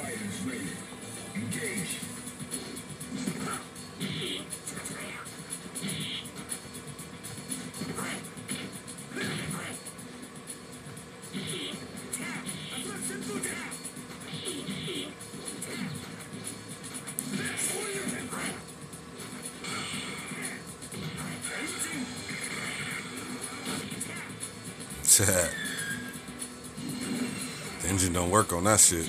Fighters ready. Engage. the engine don't work on that shit.